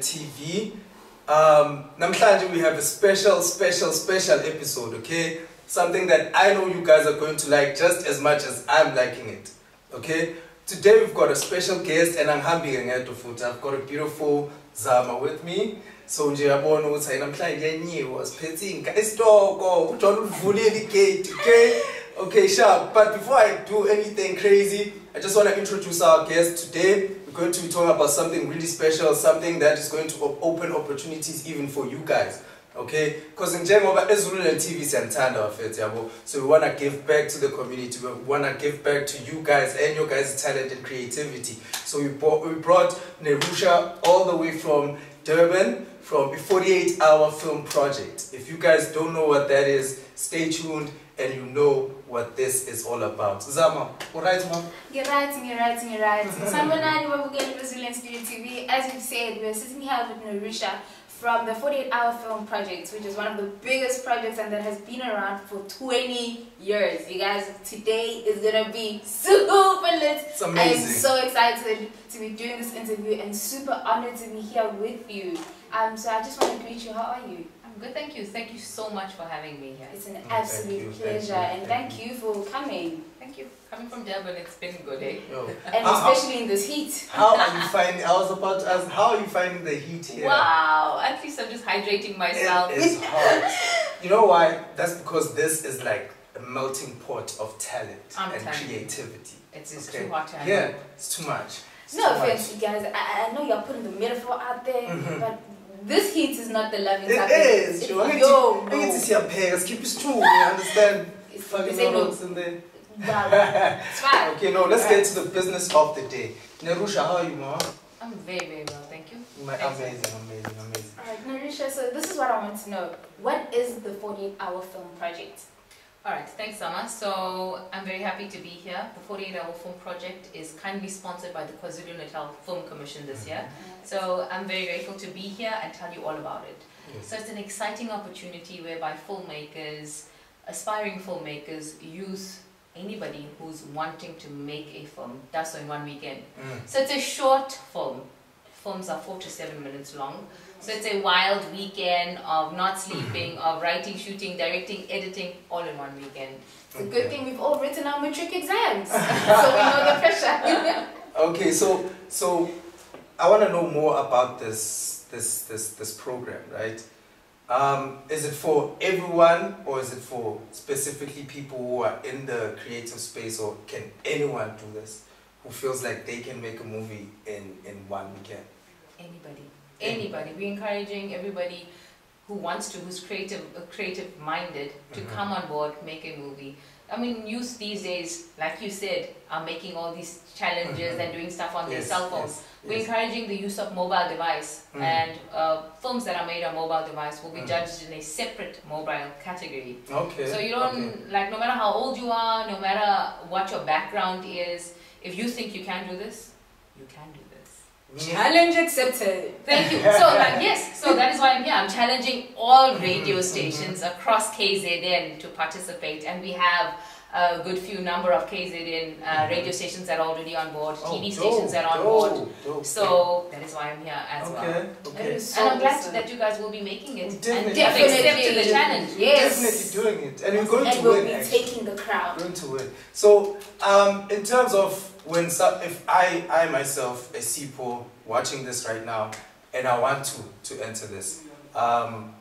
tv um we have a special special special episode okay? Something that i know you guys are going to like just as much as i'm liking it okay? Today we've got a special guest and angihambi ngedwa futhi. I've got a beautiful zama with me. So nje yabona ukuthi hayi namhlanje kuyanyiwa siphethe inga isitoko uJohn ulivulile igate okay okay sharp but before i do anything crazy i just want to introduce our guest today. We're going to be talking about something really special something that is going to open opportunities even for you guys okay? Because in general, njengoba ezululand tv siyanithanda bafethu yabo? So we want to give back to the community we want to give back to you guys and your guys talent and creativity. So we brought, we brought nerusha all the way from durban from a 48 hour film project. If you guys don't know what that is stay tuned and you know what this is all about zama all right mom You're right, you're right, you're right. Sanibonani babukeli beZululand Studio TV. As we've said, we're sitting here with Nerusha from the 48 Hour Film Project, which is one of the biggest projects and that has been around for 20 years. You guys, today is gonna be super lit. It's amazing. I'm so excited to be doing this interview and super honored to be here with you. Um, so I just want to greet you. How are you? I'm good, thank you. Thank you so much for having me here. It's an Oh, absolute you, thank pleasure, you, and thank thank you for coming, Thank you. Coming from Durban, it's been good, eh? Yo. and How- how- especially in this heat. How are you finding? I was about to ask, how are you finding the heat here? Wow, at least I'm just hydrating myself. It is hot. you know why? That's because this is like a melting pot of talent I'm and telling creativity. It's just Okay. too hot to handle. Yeah, it's too much. It's No too much. offense, you guys. I, I know you're putting the metaphor out there, Mhm. but this heat is not the loving It type. is. It's, Yo, I it's, yo, to- I get to see a. Let's keep it true. You understand? It's, Fucking no- notes in there. Wow. It's fine. Okay, no, let's get to the business of the day. Nerusha, how are you, mom? I'm very, very well, thank you. My-. Amazing, amazing, amazing. Alright, Nerusha, so this is what I want to know. What is the 48 hour film project? Alright, thanks, Zama. So I'm very happy to be here. The 48 Hour Film Project is kindly sponsored by the KwaZulu Natal Film Commission this year. So I'm very grateful to be here and tell you all about it. Yes. So it's an exciting opportunity whereby filmmakers, aspiring filmmakers, youth, anybody who's wanting to make a film does so in one weekend. Mm. So it's a short film. Films are four to seven minutes long. So it's a wild weekend of not sleeping, of writing, shooting, directing, editing, all in one weekend. It's a good Okay. thing we've all written our matric exams, so we know the pressure. Okay, so so I want to know more about this this this this program, right? Um, is it for everyone or is it for specifically people who are in the creative space or can anyone do this who feels like they can make a movie in in one weekend? Anybody, anybody. We're encouraging everybody who wants to, who's creative, uh, creative minded, to Mhm. come on board, make a movie. I mean, youth these days, like you said, are making all these challenges Mhm. and doing stuff on their cell phones. yes, We're yes. encouraging the use of mobile device, Mm. and uh, films that are made on mobile device will be Mm. judged in a separate mobile category. Okay. So you don't okay. like no matter how old you are, no matter what your background is. If you think you can do this, you can do this. Challenge accepted. Thank you. So like yes, so that is why I'm here. I'm challenging all radio stations across KZN to participate, and we have a good few number of KZN uh, radio stations that are already on board, Oh, TV dope, stations that are on board. dope, dope. So that is why I'm here as well. okay, That okay. is so And I'm glad awesome. that you guys will be making it and Definitely. have the challenge. Yes. Definitely doing it, and we're going and to we'll win. be actually. taking the crown. going to win. So, um, in terms of when some, if I, I myself, a CPO, watching this right now, and I want to to enter this, um,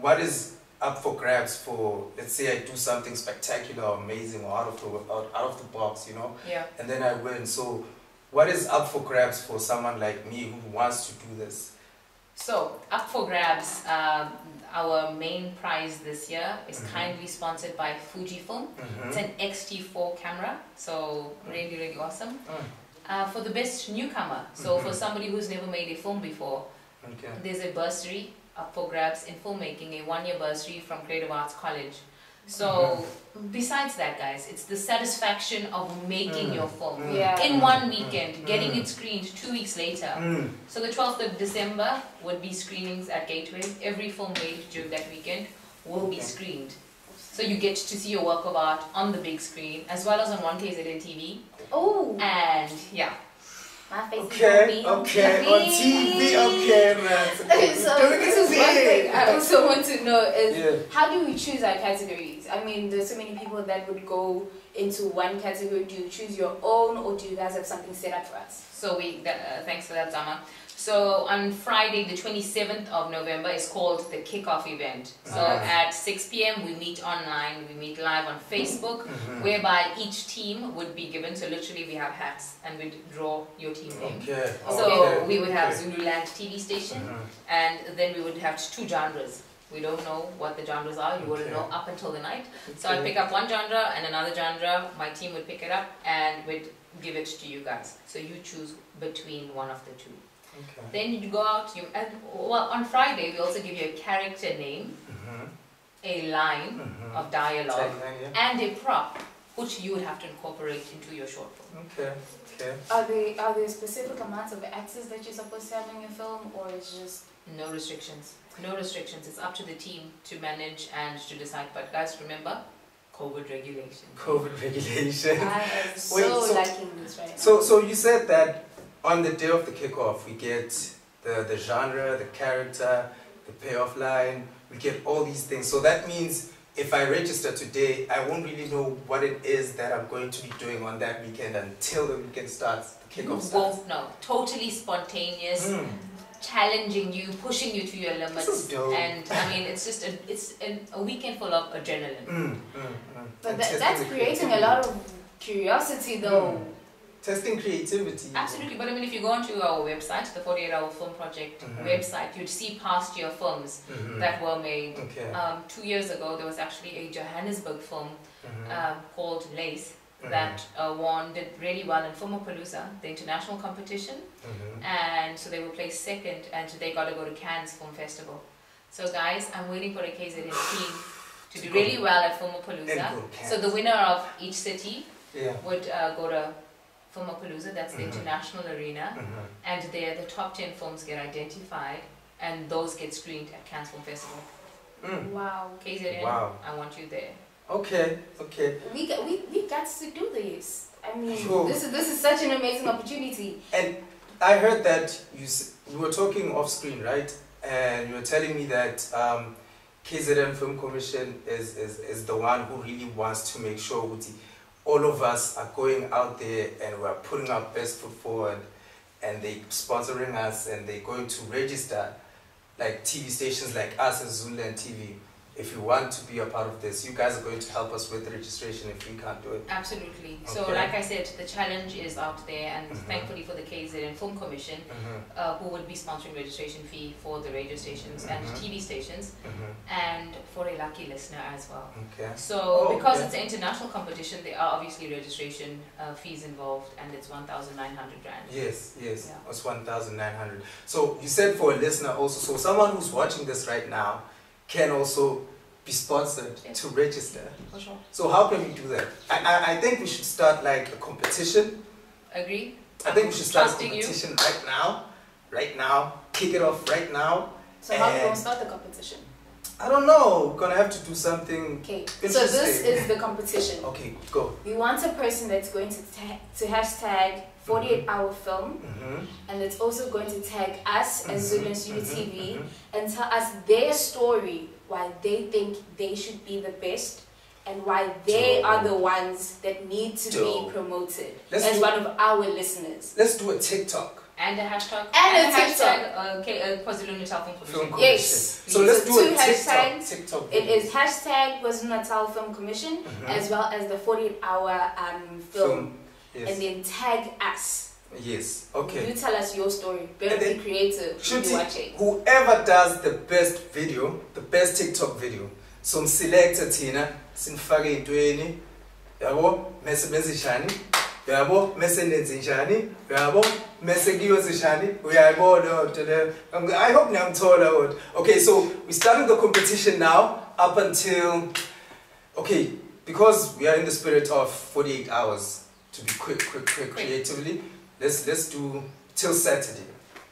what is up for grabs for? Let's say I do something spectacular, or amazing, or out of the out, out of the box, you know, Yeah. and then I win. So, what is up for grabs for someone like me who wants to do this? So, up for grabs, um, our main prize this year is Mhm. kindly sponsored by Fujifilm. Mhm. It's an X-T4 camera, so really, really awesome. Mm, Uh, for the best newcomer, so for Mhm. somebody who's never made a film before, okay. there's a bursary up for grabs in filmmaking, a one-year bursary from Creative Arts College. So, Mm-hmm. besides that, guys, it's the satisfaction of making Mm. your film. Mm. Yeah. In one weekend, Mm. getting it screened two weeks later. Mm. So the 12th of December would be screenings at Gateway. Every film made during that weekend will be screened. So you get to see your work of art on the big screen as well as on 1KZN TV. Oh, And yeah, my face Okay, is on okay, on TV, okay, man. so this is one thing I also want to know is Yeah. how do we choose our categories? I mean, there's so many people that would go into one category. Do you choose your own, or do you guys have something set up for us? so we, that, uh, thanks for that, Zama. So on Friday, the 27th of November, is called the kickoff event. So Ah. at 6 p.m., we meet online, we meet live on Facebook, Mhm. whereby each team would be given. So literally, we have hats and we'd draw your team name. Okay. So okay, we would have okay. Zululand TV station, Mhm. and then we would have two genres. We don't know what the genres are. You wouldn't know up until the night. So I'd pick up one genre and another genre. My team would pick it up and we'd give it to you guys. So you choose between one of the two. Okay. Then you go out. You and well, on Friday we also give you a character name, Mhm. a line Mhm. of dialogue, Tagline, yeah. and a prop, which you would have to incorporate into your short film. Okay. Okay. Are there are there specific amounts of actors that you're supposed to have in your film, or it's just No restrictions. No restrictions. It's up to the team to manage and to decide. But guys, remember, COVID regulation. COVID regulation. I am so, Wait, so- liking this right now. So, so you said that on the day of the kickoff, we get the, the genre, the character, the payoff line, we get all these things. So that means if I register today, I won't really know what it is that I'm going to be doing on that weekend until the weekend starts, the kickoff starts. won't know. Totally spontaneous, Mm. Challenging you, pushing you to your limits. This is dope. And I mean, it's just a, it's an, a weekend full of adrenaline. Mm, mm, mm. but that, that's creating a lot of curiosity, though. Testing creativity. Absolutely, but I mean, if you go onto our website, the 48 Hour Film Project Mhm. website, you'd see past year films Mhm. that were made. Okay. Um, two years ago, there was actually a Johannesburg film Mhm. um, called Lace Mhm. that uh, won, did really well in Filmopalooza, the international competition. Mhm. and so they were placed second and they got to go to Cannes Film Festival. So guys, I'm waiting for a KZN team to do To go. really well at And Filmopalooza. So the winner of each city Yeah. would uh, go to Filmopalooza, that's the Mhm. international arena, Mhm. and there the top 10 films get identified and those get screened at Cannes Film Festival. Mm. Wow. KZN, Wow. I want you there. Okay. Okay. We got we, we got to do this. I mean, this is this is such an amazing opportunity. And I heard that you we were talking off screen, right? And you were telling me that um, KZN Film Commission is, is, is the one who really wants to make sure that all of us are going out there and we're putting our best foot forward and they sponsoring us and they're going to register like TV stations like us as Zululand TV. If you want to be a part of this, you guys are going to help us with registration if we can't do it. Absolutely. So like I said, the challenge is out there and Mhm. thankfully for the KZN Film Commission, Mhm, uh, who would be sponsoring registration fee for the radio stations and Mhm. TV stations mhm. and for a lucky listener as well. Okay. So Oh, because okay. it's an international competition, there are obviously registration uh, fees involved and it's 1,900 rand. Yes, yes, Yeah. it's 1,900. So you said for a listener also, so someone who's watching this right now can also be sponsored Yeah. to register. For sure. So how can we do that? I, I, I think we should start like a competition. Agree? I think we should start a Trusting you. competition right now. Right now. Kick it off right now. So how we And- gonna start the competition? I don't know. We're gonna have to do something. Okay. So this is the competition. Okay, go. We want a person that's going to to hashtag 48 hour film Mm-hmm. and it's also going to tag us as Zulu Studio TV mhm. and tell us their story why they think they should be the best and why they Dope. are the ones that need to Dope. be promoted Let's as do- one of our listeners. Let's do a TikTok. And a hashtag. And a hashtag uh, K- uh, KwaZulu Natal Film Film Commission. Yes. competition. So let's So do a two TikTok. hashtags. TikTok. It video. is hashtag KwaZulu Natal Film Commission Mhm. as well as the 48 hour um, film. Yes. And then tag us. yes. Okay. You tell us your story. Better be creative you- you watching. whoever does the best video the best tiktok video somselecta thina sinifake ey'ntweni yabo mese benze njani yabo mese nenze njani yabo mese kuyoze njani uyayibona nto leyo i hope niyangithola kodwa okay so we starting the competition now up until okay because we are in the spirit of 48 hours to be quick quick quick Quick. creatively let's let's do till saturday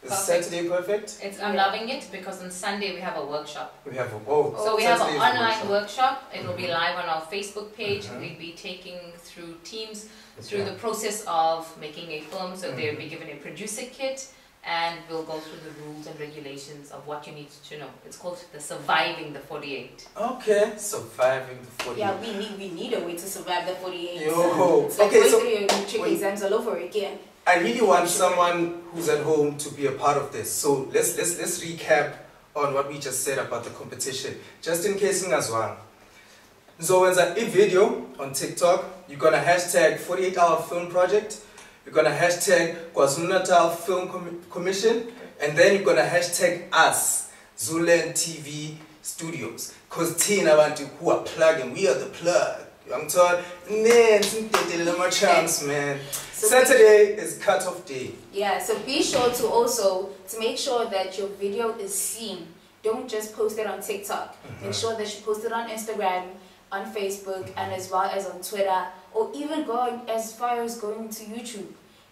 Is Perfect. Saturday perfect? It's, I'm Yeah. loving it because on Sunday we have a workshop. We have a oh. So we have an online workshop. It will be live on our Facebook page. Mhm. We'll be taking through teams through Okay. the process of making a film. So they'll Mhm. be given a producer kit and we'll go through the rules and regulations of what you need to know. It's called the Surviving the 48. Okay, surviving the 48. Yeah, we need we need a way to survive the 48. Yo, It's like okay, going so through your trick wait. exams all over again. I really want someone who's at home to be a part of this. So let's let's let's recap on what we just said about the competition, just in case ngazwanga. Nzowenza a video on TikTok. You're gonna hashtag 48 Hour Film Project. You're gonna hashtag KwaZulu Natal Film Com- Commission, and then you're gonna hashtag us, Zululand TV Studios. Cause teen abantu who are plugging, we are the plug. I'm told, man, my chance, man. So Saturday is cut-off day. Yeah, so be sure to also to make sure that your video is seen. Don't just post it on TikTok. Mm-hmm. Make sure that you post it on Instagram, on Facebook, and as well as on Twitter, or even go as far as going to YouTube.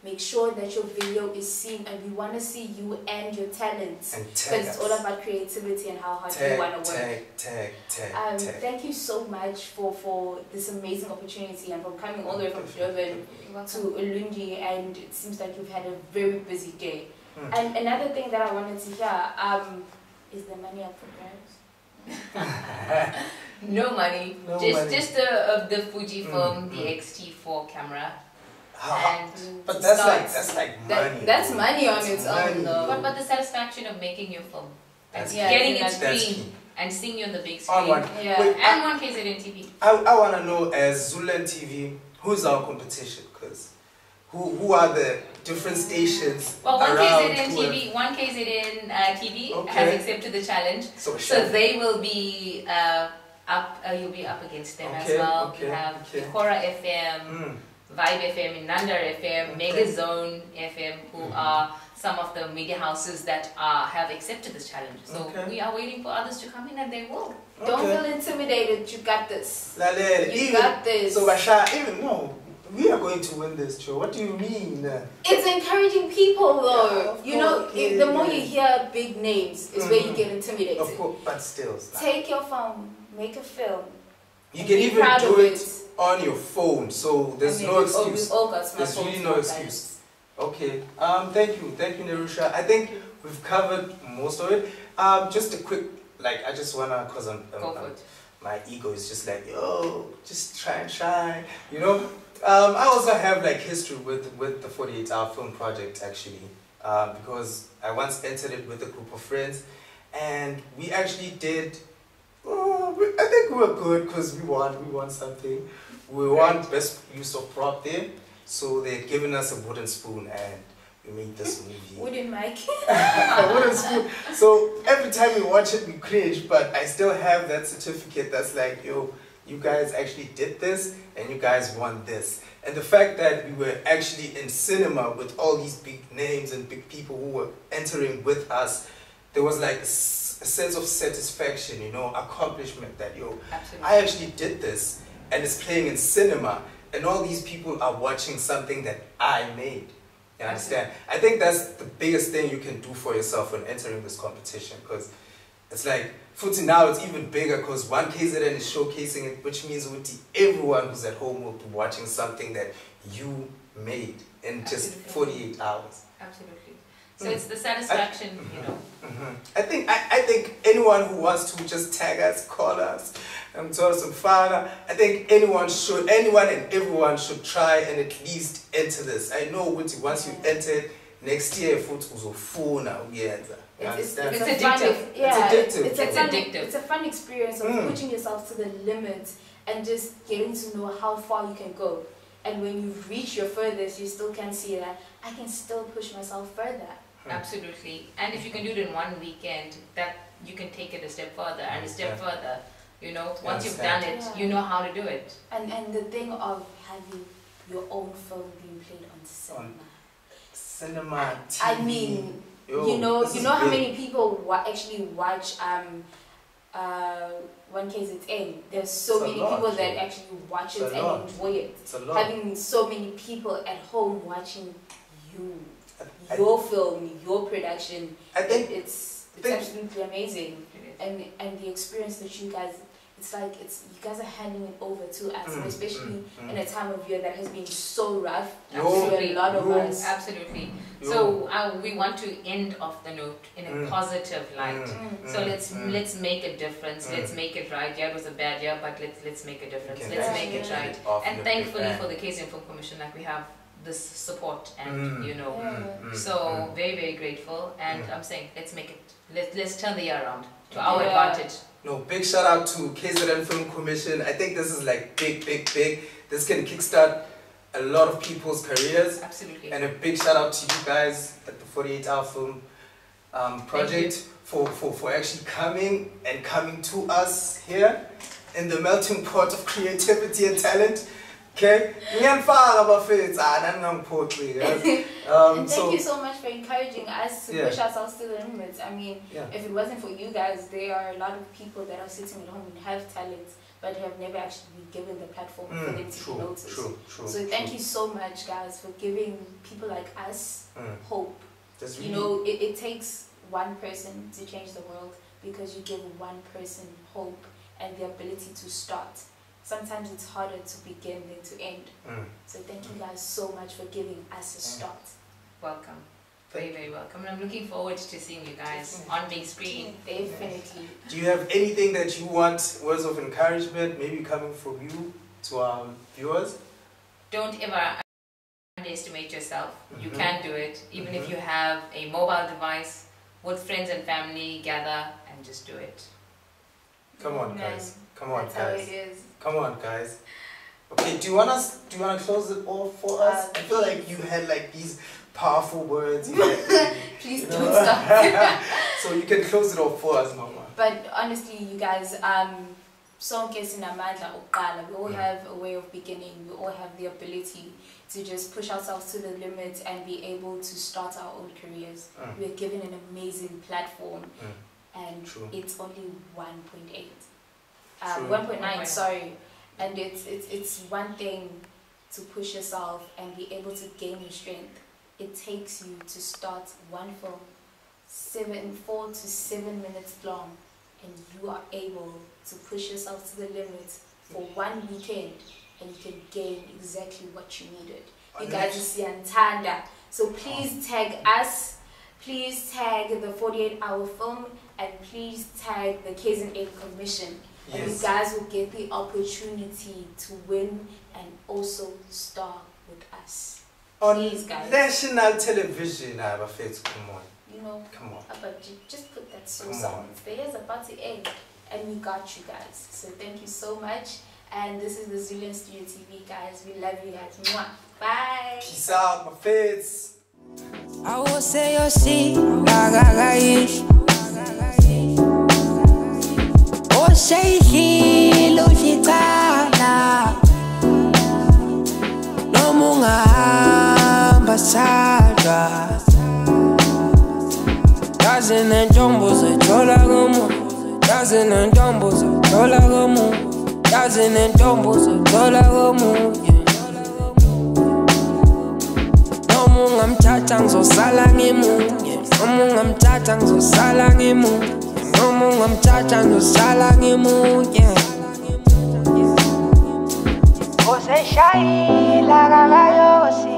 Make sure that your video is seen, and we want to see you and your talents. And Because tag it's all about creativity and how hard you tag, want to work. tag, tag, tag, Um, tag. thank you so much for, for this amazing opportunity and for coming all the way from Durban to Ulundi and it seems like you've had a very busy day. Hmm. And another thing that I wanted to hear um, is the money up for grabs. No money. No just money. just the, of the Fujifilm, Mm, the mm. X-T4 camera. Ah, And but that's start. like that's like That- money. that's money on That's its money. own though. But, but the satisfaction of making your film and That's getting I it think That's screened key. and seeing you on the big On screen. one. Yeah. Wait, And one KZN TV. I, I want to know as Zululand TV, who's our competition? Because who who are the different stations Well, one around? KZN TV, one KZN uh, TV Okay. has accepted the challenge. So, So they will be uh, up. Uh, you'll be up against them Okay, as well. okay, we have okay. Ikora FM, Mm, Vibe FM, Nanda FM, Okay. Megazone FM, who Mhm. are some of the media houses that are, have accepted this challenge. So Okay. we are waiting for others to come in, and they will. Don't feel intimidated, you got this. Lalele, You even got this. so, Basha, even no, we are going to win this show. What do you mean? It's encouraging people though. Yeah, you know, the more you hear big names is where you Mhm. get intimidated. Of course, but still. Take your phone, make a film. you can even do of it on your phone. So there's I mean, no all- excuse. All There's really no excuse. Okay. Um. Thank you. Thank you, Nerusha. I think we've covered most of it. Um. Just a quick, like, I just wanna, cause I'm, I'm, I'm- it. my ego is just like, yo, just try and shine. You know. Um. I also have like history with with the 48 Hour Film Project actually, um, because I once entered it with a group of friends, and we actually did. Oh, we, I think we were good because we won. We won something. We won best use of prop there. So they'd given us a wooden spoon and we made this movie. Mike? a wooden spoon. So every time we watch it, we cringe, but I still have that certificate that's like, yo, you guys actually did this and you guys won this. And the fact that we were actually in cinema with all these big names and big people who were entering with us, there was like a sense of satisfaction, you know, accomplishment that, yo, Absolutely. I actually did this and it's playing in cinema and all these people are watching something that I made. You understand? I think that's the biggest thing you can do for yourself when entering this competition because it's like, Footy now it's even bigger because one KZN is showcasing it, which means Uti, everyone who's at home will be watching something that you made in just Absolutely. 48 hours. Absolutely. So Mm. it's the satisfaction, you know. Mhm. I think I, I think anyone who wants to just tag us, call us, um, tell us some father. I think anyone should, anyone and everyone should try and at least enter this. I know once you enter next year, futhi uzofuna ukuyenza. You It's, it's, it's, It's addictive. yeah, It's addictive. It's, a It's fun, addictive. It's a fun experience of Mm. pushing yourself to the limit and just getting to know how far you can go. And when you reach your furthest, you still can see that I can still push myself further. Hmm. Absolutely. And if you can do it in one weekend, that you can take it a step further and a step Yeah. further. You know, I once you've done understand. it, you know how to do it. And and the thing of having your own film being played on cinema. Cinema, TV. I mean, yo, you know, you know how big. many people wa- actually watch um uh one KZN. There's so It's many lot, people that actually watch it lot. and enjoy it. It's a lot. Having so many people at home watching you. I- your film, your production. I think it, it's it's think- absolutely amazing, and and the experience that you guys. It's like it's you guys are handing it over to us, Mm, especially mm, in a time of year that has been so rough Yo, for a lot of us. Absolutely. Yo. So uh, we want to end off the note in a Mm. positive light. Mm, So mm, let's mm. let's make a difference. Mm. Let's make it right. Yeah, it was a bad year, but let's let's make a difference. Okay, Let's let's make it right. And thankfully for bang. the KZN Film Commission, like we have this support and Mm. you know. Yeah. Mm, mm, So mm. very very grateful, and Mm. I'm saying let's make it. Let let's turn the year around to our Yeah. advantage. No, big shout out to KZN Film Commission. I think this is like big, big, big. This can kickstart a lot of people's careers. Absolutely. And a big shout out to you guys at the 48 Hour Film um, Project for, for, for actually coming and coming to us here in the melting pot of creativity and talent. Okay? Ngiyanifaka bafethu, nani ngangiphoxi, guys. Um, and thank so, you so much for encouraging us to Yeah. push ourselves to the limits. I mean, yeah. if it wasn't for you guys, there are a lot of people that are sitting at home and have talents, but have never actually been given the platform for them Mm, to true, be noticed. true, true. So thank true. you so much, guys, for giving people like us Mm, hope. that's You really- know, it, it takes one person to change the world because you give one person hope and the ability to start. Sometimes it's harder to begin than to end. Mm. So thank you guys so much for giving us a start. Welcome. Very very welcome. And I'm looking forward to seeing you guys on big screen. Definitely. Do you have anything that you want, words of encouragement, maybe coming from you to our viewers? Don't ever underestimate yourself. You Mhm. can do it. Even if Mhm. you have a mobile device, with friends and family, gather and just do it. Come on, guys. Come on, That's how it guys. Come on, guys. Okay, do you want us? Do you want to close it off for us? Uh, I feel like you had like these powerful words. Please don't know? stop. so you can close it off for us, Mama. But honestly, you guys, um, sonke sinamandla okuqala. We all Mm. have a way of beginning. We all have the ability to just push ourselves to the limit and be able to start our own careers. Mm. We're given an amazing platform, Mm. And True. it's only 1.8. Um, 1.9, sorry. And it's, it's, it's one thing to push yourself and be able to gain your strength. It takes you to start one film, seven, four to seven minutes long, and you are able to push yourself to the limit for one weekend, and you can gain exactly what you needed. You guys is Yantanda. So please tag us, please tag the 48 hour film, and please tag the KZN Commission. And you guys will get the opportunity to win and also star with us. On Please, guys. national television, I have a face. Come on, You know, come on. but just put that song. on. The year's about to end, and we got you guys. So thank you so much. And this is the Zululand Studio TV, guys. We love you guys. Mwah. Bye. Peace out, my fits. Ao você eu sim, agagaish. Oh, você ilugitana. No munga ambassador. Dazin and jumbos, a cholagamu. Dazin and jumbos, a cholagamu. Dazin and jumbos, a cholagamu. Ungamthatha ngizosala ngimunye. Noma ungamthatha ngizosala ngimunye. Noma ungamthatha ngizosala ngimunye. Useshayila kakayosi.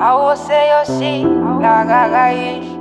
Awuseyosi lakakayishi